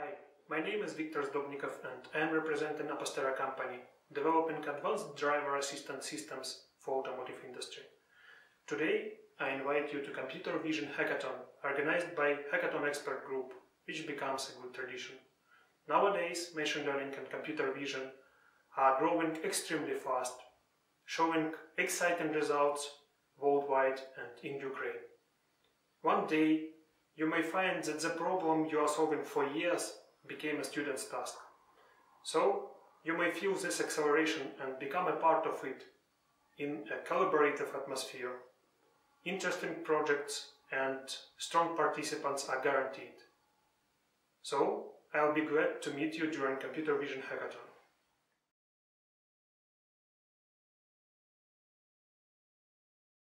Hi, my name is Viktor Sdobnikov and I am representing Apostera company, developing advanced driver assistance systems for automotive industry. Today, I invite you to Computer Vision Hackathon, organized by Hackathon Expert Group, which becomes a good tradition. Nowadays, machine learning and computer vision are growing extremely fast, showing exciting results worldwide and in Ukraine. One day, you may find that the problem you are solving for years became a student's task. So, you may feel this acceleration and become a part of it in a collaborative atmosphere. Interesting projects and strong participants are guaranteed. So, I'll be glad to meet you during Computer Vision Hackathon.